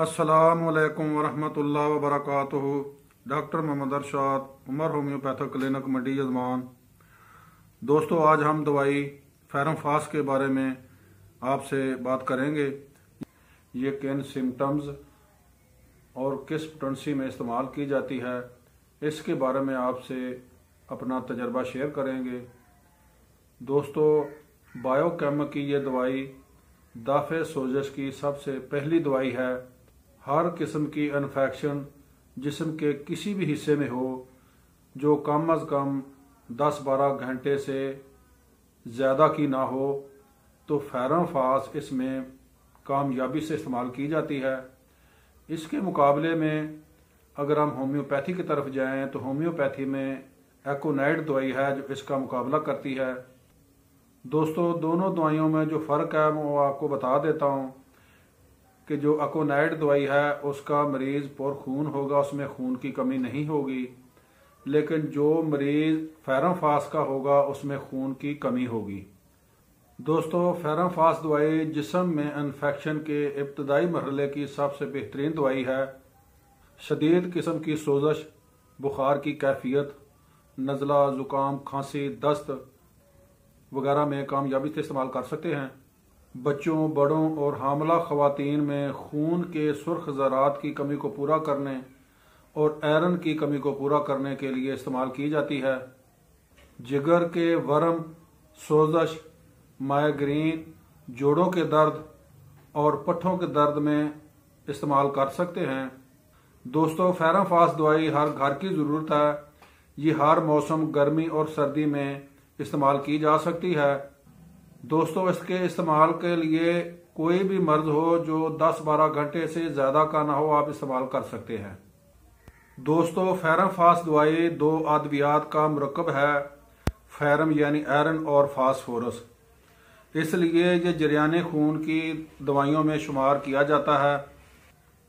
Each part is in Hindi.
असलकम वरहमतुल्लाह वबरकातुहू doctor Mohammad Arshad Umar homeopathic clinic Mandi यजमान दोस्तों, आज हम दवाई फेरमफास के बारे में आपसे बात करेंगे। ये किन सिम्टम्स और किस पोटेंसी में इस्तेमाल की जाती है, इसके बारे में आपसे अपना तजर्बा शेयर करेंगे। दोस्तों बायोकेम की ये दवाई दाफे सोजश की सबसे पहली दवाई है। हर किस्म की इन्फेक्शन जिसम के किसी भी हिस्से में हो, जो कम अज़ कम 10-12 घंटे से ज़्यादा की ना हो तो फेराफास इसमें कामयाबी से इस्तेमाल की जाती है। इसके मुकाबले में अगर हम होम्योपैथी की तरफ़ जाएँ तो होम्योपैथी में एकोनाइड दवाई है जो इसका मुकाबला करती है। दोस्तों, दोनों दवाइयों में जो फ़र्क है वो आपको बता देता हूँ। कि जो अकोनाइड दवाई है, उसका मरीज़ पर खून होगा, उसमें खून की कमी नहीं होगी। लेकिन जो मरीज़ फेराफास का होगा, उसमें खून की कमी होगी। दोस्तों, फेराफास दवाई जिसम में इन्फेक्शन के इब्तदाई मरहले की सबसे बेहतरीन दवाई है। शदीद किस्म की सोजश, बुखार की कैफियत, नज़ला, ज़ुकाम, खांसी, दस्त वगैरह में कामयाबी से इस्तेमाल कर सकते हैं। बच्चों, बड़ों और हामला खवतिन में खून के सुर्ख ज़रात की कमी को पूरा करने और आयरन की कमी को पूरा करने के लिए इस्तेमाल की जाती है। जिगर के वर्म, सोजश माइग्रेन जोड़ों के दर्द और पट्ठों के दर्द में इस्तेमाल कर सकते हैं। दोस्तों, फेराफास दवाई हर घर की ज़रूरत है। ये हर मौसम गर्मी और सर्दी में इस्तेमाल की जा सकती है। दोस्तों, इसके इस्तेमाल के लिए कोई भी मर्द हो जो 10-12 घंटे से ज़्यादा का ना हो, आप इस्तेमाल कर सकते हैं। दोस्तों, फैरम फेरम दवाई दो अद्वियात का मरकब है। फेरम यानी आयरन और फास्फोरस। इसलिए ये जरियान खून की दवाइयों में शुमार किया जाता है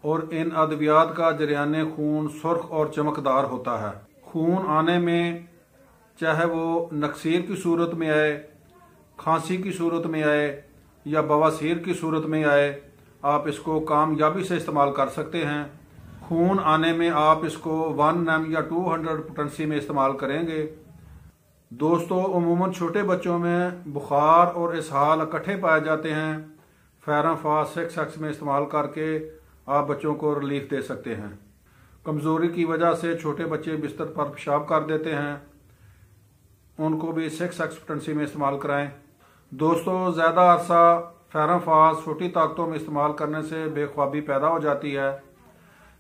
और इन अद्वियात का जरियान खून सुर्ख और चमकदार होता है। खून आने में, चाहे वो नक्सीर की सूरत में आए खांसी की सूरत में आए या बवासीर की सूरत में आए, आप इसको कामयाबी से इस्तेमाल कर सकते हैं। खून आने में आप इसको वन एम या टू हंड्रेड पोटेंसी में इस्तेमाल करेंगे। दोस्तों, उमूमन छोटे बच्चों में बुखार और इसहाल इकट्ठे पाए जाते हैं। फेराफा सेक्स एक्स में इस्तेमाल करके आप बच्चों को रिलीफ दे सकते हैं। कमज़ोरी की वजह से छोटे बच्चे बिस्तर पर पेशाब कर देते हैं। उनको भी सेक्स एक्सपेंसी में इस्तेमाल कराएँ। दोस्तों, ज़्यादा अरसा फेराफास छोटी ताकतों में इस्तेमाल करने से बेख्वाबी पैदा हो जाती है,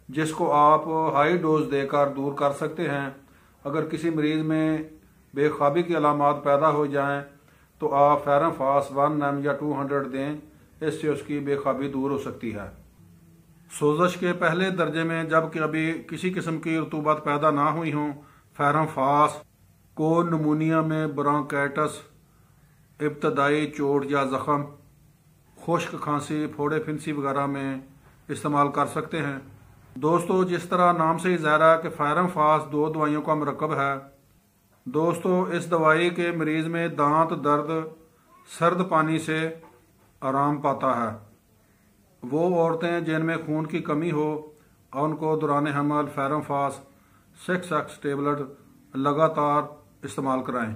जिसको आप हाई डोज देकर दूर कर सकते हैं। अगर किसी मरीज़ में बेख्वाबी की अलामत पैदा हो जाएँ तो आप फेराफास वन एम या टू हंड्रेड दें, इससे उसकी बेख्वाबी दूर हो सकती है। सोजश के पहले दर्जे में जबकि अभी किसी किस्म की रतूबत पैदा ना हुई हो फेराफास को नमूनिया में ब्रांकैटस इब्तदाई चोट या ज़ख़म, खुश्क खांसी, फोड़े फिंसी वगैरह में इस्तेमाल कर सकते हैं। दोस्तों, जिस तरह नाम से ही ज़ाहिर है कि फायरम फास दो दवाइयों का मरकब है। दोस्तों, इस दवाई के मरीज़ में दांत, दर्द, सर्द पानी से आराम पाता है। वो औरतें जिनमें खून की कमी हो और उनको दौरान हमल फास सिक्स एक्स टेबलेट लगातार इस्तेमाल कराएँ।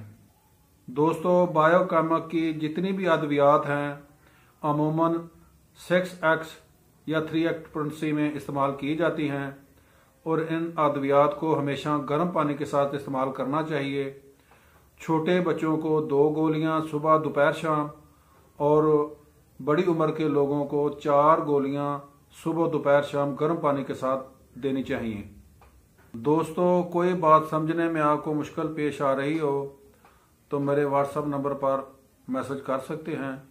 दोस्तों बायोकामक की जितनी भी अद्वियात हैं, अमूमन सिक्स एक्स या थ्री एक्ट एक्टप्रेंसी में इस्तेमाल की जाती हैं और इन अद्वियात को हमेशा गर्म पानी के साथ इस्तेमाल करना चाहिए। छोटे बच्चों को दो गोलियाँ सुबह दोपहर शाम और बड़ी उम्र के लोगों को चार गोलियाँ सुबह दोपहर शाम गर्म पानी के साथ देनी चाहिए। दोस्तों, कोई बात समझने में आपको मुश्किल पेश आ रही हो तो मेरे व्हाट्सअप नंबर पर मैसेज कर सकते हैं।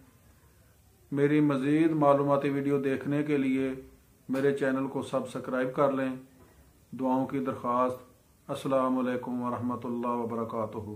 मेरी मज़ीद मालूमती वीडियो देखने के लिए मेरे चैनल को सब्सक्राइब कर लें। दुआओं की दरख्वास्त असलकम वरहमल वबरकातुहू।